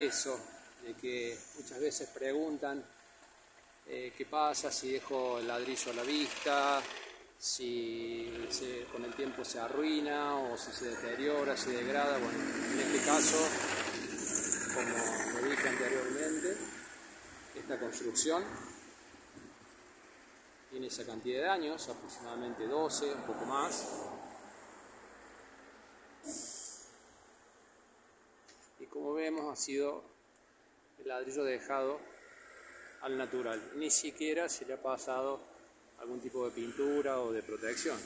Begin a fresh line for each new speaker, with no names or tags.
eso, de que muchas veces preguntan eh, qué pasa si dejo el ladrillo a la vista, si con el tiempo se arruina o si se deteriora, se degrada. Bueno, en este caso, como lo dije anteriormente, esta construcción tiene esa cantidad de años, aproximadamente 12, un poco más. Como vemos ha sido el ladrillo dejado al natural, ni siquiera se le ha pasado algún tipo de pintura o de protección.